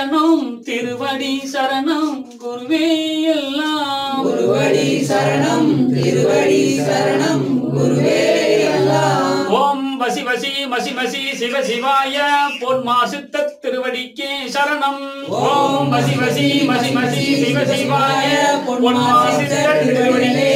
சரணம் திருவடி சரணம் குருவே எல்லாம். குருவடி சரணம் திருவடி சரணம் குருவே எல்லாம். ஓம் வசி வசி மசி மசி சிவ சிவாய பொன்மா சித்த திருவடிக்கே சரணம். ஓம் வசி வசி மசி மசி சிவ சிவாய பொன்மா சித்த திருவடிக்கே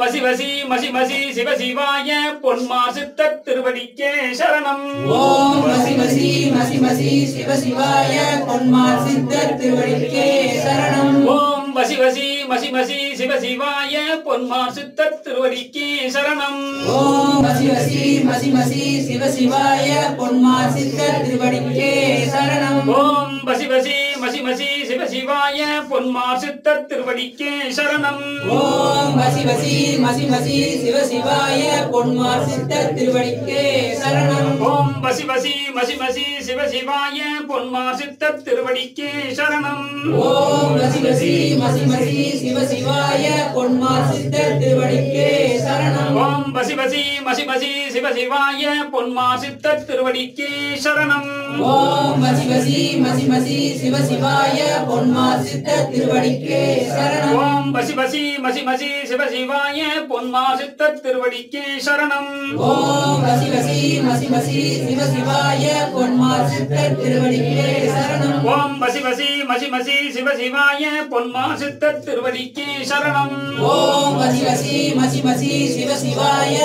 வசி வசி மசி மசி சிவ சிவாய பொன்மா சித்த திருவடிக்கே சரணம் ஓம் மசி மசி மசி மசி சிவ சிவாய பொன்மார் சித்தர் திருவடிக்கே சரணம் ஓம் வசி வசி மசி மசி சிவ சிவாய பொன்மா சித்த திருவடிக்கே சரணம் ஓம் மசி மசி மசி மசி சிவ சிவாய பொன்மார் சித்தர் திருவடிக்கே சரணம் ஓம் வசி வசி மசி மசி சிவ சிவாய பொன்மா சித்த திருவடிக்கே சரணம் ஓம் மசி மசி மசி மசி சிவ சிவாய பொன்மார் சித்தர் திருவடிக்கே சரணம் ஓம் வசி வசி மசி மசி சிவ சிவாய பொன்மா சித்த திருவடிக்கே சரணம் ஓம் மசி மசி மசி மசி சிவ சிவாய பொன்மார் சித்தர் திருவடிக்கே சரணம் ஓம் வசி வசி மசி மசி சிவ சிவாய பொன்மா சித்த திருவடிக்கே சரணம் ஓம் மசி மசி மசி மசி சிவ சிவாய பொன்மார் சித்தர் திருவடிக்கே சரணம். ஓம் வசி வசி மசி மசி சிவ சிவாய பொன்மா சித்த திருவடிக்கே சரணம். ஓம் மசி மசி மசி மசி சிவ சிவாய பொன்மார் சித்தர் திருவடிக்கே சரணம். ஓம் வசி வசி மசி மசி சிவ சிவாய பொன்மா சித்த திருவடிக்கே சரணம். ஓம் மசி மசி மசி மசி சிவ சிவாய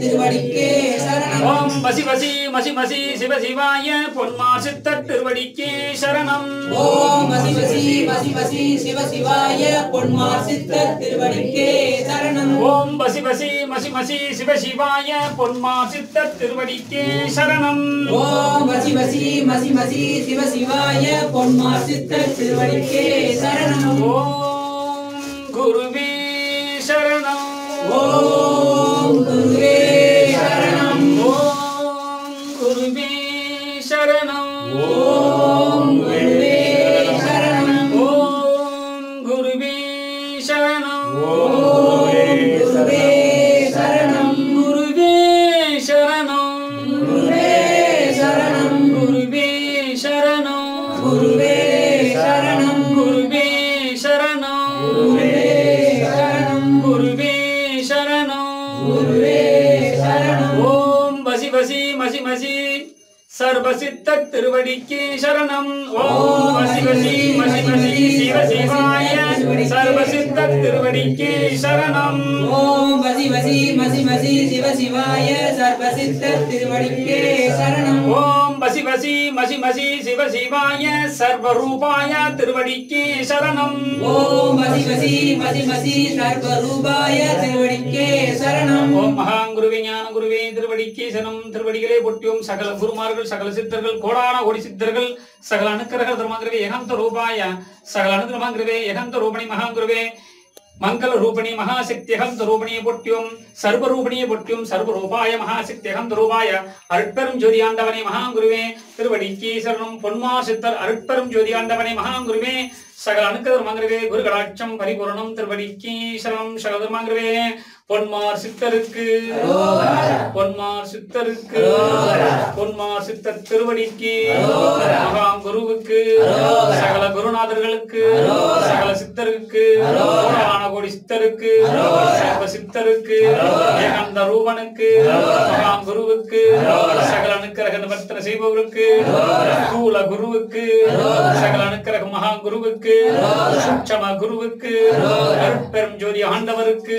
திருவடிக்கே சரணம். ஓம் வசி வசி மசி மசி சிவ சிவாய பொன்மா சித்த திருவடிக்கே சரணம். ஓம் மசி மசி சிவ சிவாய பொன்மார் சித்தர் திருவடிக்கே சரணம். ஓம் வசி வசி மசி மசி சிவ சிவாய பொன்மா சித்த திருவடிக்கே சரணம். ஓம் மசி மசி மசி மசி சிவ சிவாய பொன்மார் சித்தர் திருவடிக்கே சரணம். ஓம் குருவே சரணம். ஓம் பசித்த திருவடிக்கு சரணம். ஓம் மசிவசி மசிவசி சிவ சிவாய சர்வசித்த திருவடிக்கு சரணம். ஓம் மசிவசி மசிவசி சிவ சிவாய சர்வசித்த திருவடிக்கு சரணம். ஓம் வசி வசி மசி மசி சிவ சிவாய சர்வரூபாய திருவடிக்கு சரணம். ஓம் வசி வசி மசி மசி சர்வரூபாய திருவடிக்கே சரணம். ஓம் மகாங்குருவே ஞான குருவே திருவடிக்கு சனம் திருவடிகளே பொட்டியும் சகல குருமார்கள் சகல சித்தர்கள் கோடான கோடி சித்தர்கள் சகல அணுக்கரக தர்மங்கிரவே ஏகாந்த ரூபாய சகல அனுகிரமங்கிரவே ஏகாந்த ரூபணி மகாங்குருவே மங்கள ரூபணி மகாசக்தியகம் ரூபணியை பொட்டியும் சர்வரூபணியை பொட்டியும் சர்வரூபாய மகாசக்தியகம் ரூபாய அருட்பெரும் ஜோதியாண்டவனே மகாங்குருவே. திருவடிக்கீசரனும் பொன்மா சித்தர் அருட்பெரும் ஜோதியாண்டவனே மகாங்குருவே. சகல அணுக்கதர்மாங்கிரவே குரு கடாட்சம் பரிபூரணம் திருவடிக்கு சரணம் சகதர்மாங்கிரவே பொன்மார் சித்தருக்கு. பொன்மார் சித்தருக்கு. பொன்மார் சித்தர் திருவடிக்கு. மகாம் குருவுக்கு. சகல குருநாதர்களுக்கு. சகல சித்தருக்கு. கோடி சித்தருக்கு. சித்தருக்கு. ஏகாந்த ரூபனுக்கு. மகாம் குருவுக்கு. சகல அனுக்கிரக நிவர்த்தனை செய்பவருக்கு. ஸ்தூல குருவுக்கு. சகல அனுக்கிரக மகா குருவுக்கு. சூட்சம குருவுக்கு. அருட்பெரும் ஜோதி ஆண்டவருக்கு.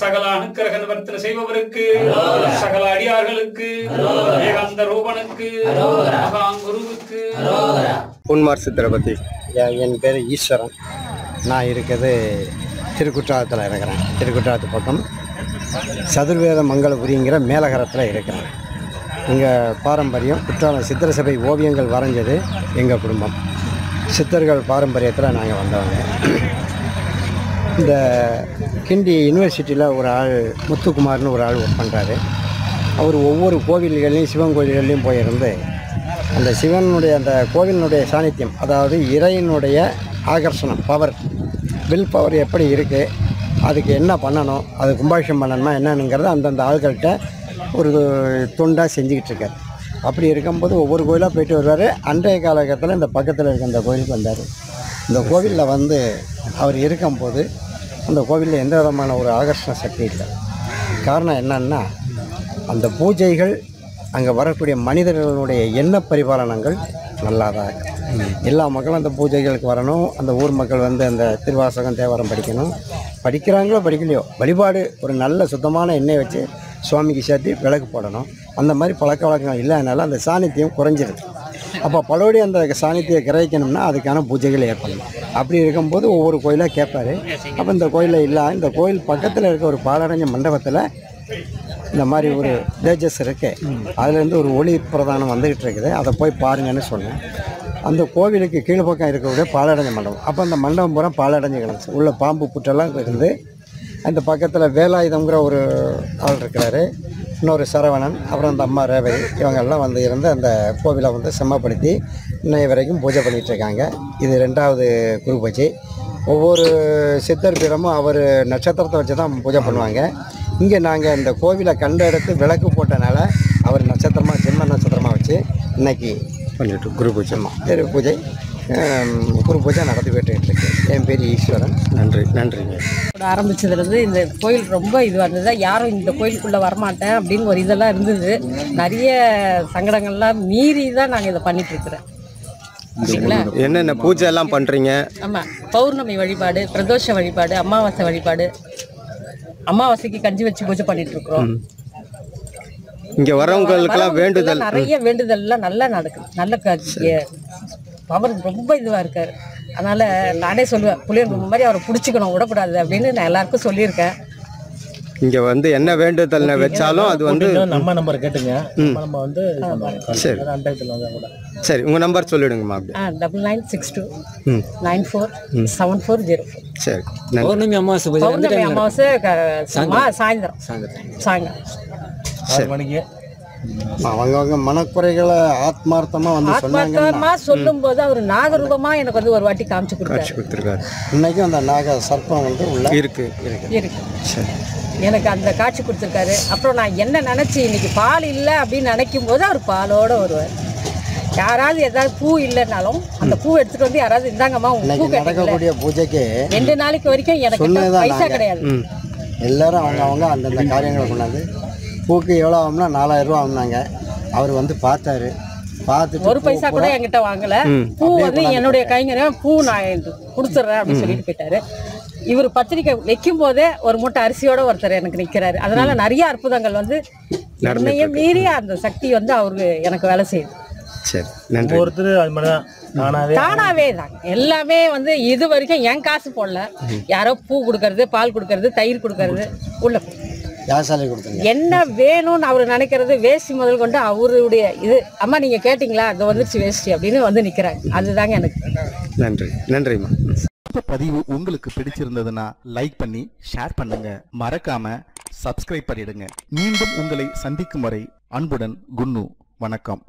சகல அனுக்கிரக நிவர்த்தனை செய்பவருக்கு சகல அடியார்களுக்கு ஏகாந்த ரூபனுக்கு குருவுக்கு பொன்மார் சித்தரை பற்றி என் பேர் ஈஸ்வரன். நான் இருக்கிறது திருக்குற்றாலத்தில் இருக்கிறேன். திருக்குற்றாலத்து பக்கம் சதுர்வேத மங்களபுரிங்கிற மேலகரத்தில் இருக்கிறேன். எங்கள் பாரம்பரியம் குற்றாலம் சித்திர சபை ஓவியங்கள் வரைஞ்சது எங்கள் குடும்பம். சித்தர்கள் பாரம்பரியத்தில் நாங்கள் வந்தவங்க. இந்த கிண்டி யூனிவர்சிட்டியில் ஒரு ஆள் முத்துக்குமார்னு ஒரு ஆள் ஒர்க் பண்ணுறாரு அவர் ஒவ்வொரு கோவில்கள்லையும் சிவன் கோவில்கள்லையும் போயிருந்து அந்த சிவனுடைய அந்த கோவிலினுடைய சாநித்தியம் அதாவது இறையினுடைய ஆகர்ஷணம் பவர் வில் பவர் எப்படி இருக்குது அதுக்கு என்ன பண்ணணும் அது கும்பாபிஷம் பண்ணணுமா என்னன்னுங்கிறத அந்தந்த ஆள்கள்கிட்ட ஒரு தொண்டாக செஞ்சுக்கிட்டு இருக்கார். அப்படி இருக்கும்போது ஒவ்வொரு கோயிலாக போயிட்டு வருவார். அன்றைய காலகட்டத்தில் இந்த பக்கத்தில் இருக்க அந்த கோயிலுக்கு வந்தார். இந்த கோவிலில் வந்து அவர் இருக்கும்போது அந்த கோவிலில் எந்த விதமான ஒரு ஆகர்ஷண சக்தி இல்லை. காரணம் என்னன்னா அந்த பூஜைகள் அங்கே வரக்கூடிய மனிதர்களுடைய எண்ண பரிபாலனங்கள் நல்லா தான் எல்லா மக்களும் அந்த பூஜைகளுக்கு வரணும். அந்த ஊர் மக்கள் வந்து அந்த திருவாசகம் தேவாரம் படிக்கணும். படிக்கிறாங்களோ படிக்கலையோ வழிபாடு ஒரு நல்ல சுத்தமான எண்ணெய் வச்சு சுவாமிக்கு சேர்த்து விளக்கு போடணும். அந்த மாதிரி பழக்க வழக்கங்கள் இல்லாதனால அந்த சாநித்தியம் குறைஞ்சிருது. அப்போ பலோடி அந்த சாணித்தியை கிரகிக்கணும்னா அதுக்கான பூஜைகள் ஏற்படலாம் அப்படி இருக்கும்போது ஒவ்வொரு கோயிலாக கேட்பார் அப்போ இந்த கோயிலில் இல்லை இந்த கோயில் பக்கத்தில் இருக்க ஒரு பாலடைஞ்ச மண்டபத்தில் இந்த மாதிரி ஒரு தேஜஸ் இருக்கு. அதுலேருந்து ஒரு ஒளி பிரதானம் வந்துக்கிட்டு இருக்குது. அதை போய் பாருங்கன்னு சொன்னேன். அந்த கோவிலுக்கு கீழ்ப்பக்கம் இருக்கக்கூடிய பாலடைஞ்ச மண்டபம். அப்போ அந்த மண்டபம் பூரா பாலடைஞ்சு கிடந்துச்சு. உள்ள பாம்பு புற்றெல்லாம் இருந்து அந்த பக்கத்தில் வேலாயுதங்கிற ஒரு ஆள் இருக்கிறாரு. இன்னொரு சரவணன் அப்புறம் அந்த அம்மா ரேவதி இவங்கெல்லாம் வந்து இருந்து அந்த கோவிலை வந்து செம்மப்படுத்தி இன்னைய வரைக்கும் பூஜை பண்ணிகிட்டு இருக்காங்க. இது ரெண்டாவது குரு பூஜை. ஒவ்வொரு சித்தர் பீடமும் அவர் நட்சத்திரத்தை வச்சு தான் பூஜை பண்ணுவாங்க. இங்கே நாங்கள் இந்த கோவிலை கண்ட எடுத்து விளக்கு போட்டனால அவர் நட்சத்திரமாக ஜென்ம நட்சத்திரமாக வச்சு இன்னைக்கு பண்ணிட்டு குரு பூஜை. திரு பூஜை. குரு பூஜை நடத்தி போயிட்டு இருக்கு என் பேர் ஈஸ்வரன். நன்றி நன்றிங்க கூட ஆரம்பிச்சதுலேருந்து இந்த கோயில் ரொம்ப இதுவாக இருந்தது யாரும் இந்த கோயிலுக்குள்ளே வரமாட்டேன் அப்படின்னு ஒரு இதெல்லாம் இருந்தது. நிறைய சங்கடங்கள்லாம் மீறி தான் நாங்கள் இதை பண்ணிட்டு இருக்கிறோம் சரிங்களா? என்னென்ன பூஜை எல்லாம் பண்றீங்க? ஆமாம் பௌர்ணமி வழிபாடு பிரதோஷ வழிபாடு அமாவாசை வழிபாடு. அமாவாசைக்கு கஞ்சி வச்சு பூஜை பண்ணிட்டு இருக்கிறோம் இங்க வரவங்களுக்கெல்லாம் வேண்டுதல். நிறைய வேண்டுதல்லாம் நல்லா நடக்குது. நல்ல பவர் ரொம்ப இதுவாக இருக்காரு. அதனால நானே சொல்லுவேன் புளியன் மாதிரி அவரை பிடிச்சிக்கணும் விடக்கூடாது அப்படின்னு நான் எல்லாருக்கும் சொல்லியிருக்கேன். இங்க வந்து என்ன வேண்டுதல் வச்சாலும் அது வந்து நம்ம நம்பர் கேட்டுங்க. நம்ம வந்து. சரி. சரி உங்க நம்பர் சொல்லிடுங்கம்மா அப்படி ஆ டபுள் நைன் சிக்ஸ் டூ ம். Nine four seven four zero four சரி பௌர்ணமி அமாவாசை பௌர்ணமி அமாவாசை சாயந்தரம். சாயங்காலம் ஆறு மணிக்கு. அவங்கவங்க மனக்குறைகளை ஆத்மார்த்தமாக வந்து சொன்னாங்கன்னா ஆத்மார்த்தமா சொல்லும் போது அவர் நாகரூபமா எனக்கு வந்து ஒரு வாட்டி காமிச்சு கொடுத்தாரு. கொடுத்துருக்காரு. இன்னைக்கும் அந்த நாக சர்ப்பம் வந்து உள்ள இருக்கு இருக்கு. சரி. எனக்கு அந்த காட்சி கொடுத்துருக்காரு. அப்புறம் நான் என்ன நினைச்சு இன்னைக்கு பால் இல்லை அப்படின்னு நினைக்கும் போது அவர் பாலோட வருவார். யாராவது ஏதாவது பூ இல்லைனாலும் அந்த பூ எடுத்துட்டு வந்து யாராவது இந்தாங்கம்மா உங்க பூ நடக்கக்கூடிய பூஜைக்கு ரெண்டு நாளைக்கு வரைக்கும் எனக்கு பைசா. கிடையாது. எல்லாரும் அவங்க அவங்க அந்தந்த காரியங்களை கொண்டாந்து பூக்கு எவ்வளோ ஆகும்னா நாலாயிரம் ரூபா ஆகுனாங்க அவர் வந்து பார்த்தாரு. பார்த்துட்டு ஒரு பைசா கூட என்கிட்ட வாங்கல. பூ வந்து என்னுடைய கைங்கரியம் பூ நான் கொடுத்துட்றேன் அப்படின்னு சொல்லிட்டு போயிட்டாரு. இவர் பத்திரிக்கை வைக்கும் போதே ஒரு மூட்டை அரிசியோட ஒருத்தர் எனக்கு நிக்கிறாரு. அதனால நிறைய அற்புதங்கள் வந்து என்னைய மீறி அந்த சக்தி வந்து அவருக்கு எனக்கு வேலை செய்யுது. சரி நன்றி. ஒருத்தர் அது மாதிரி தான். நானாவே தானாவே தான். எல்லாமே வந்து இது வரைக்கும் என் காசு போடல. யாரோ பூ கொடுக்கறது பால் கொடுக்கறது தயிர் கொடுக்கறது உள்ள. யாசாலை என்ன வேணும்னு அவர் நினைக்கிறது வேஷ்டி முதல் கொண்டு அவருடைய இது. அம்மா நீங்க கேட்டிங்களா? அது வந்துருச்சு வேஷ்டி அப்படின்னு வந்து நிக்கிறாங்க. அதுதாங்க எனக்கு. நன்றி நன்றிம்மா. இந்த பதிவு உங்களுக்கு பிடிச்சிருந்ததுன்னா லைக் பண்ணி ஷேர் பண்ணுங்க. மறக்காம சப்ஸ்கிரைப் பண்ணிடுங்க. மீண்டும் உங்களை சந்திக்கும் வரை அன்புடன் குன்னு வணக்கம்.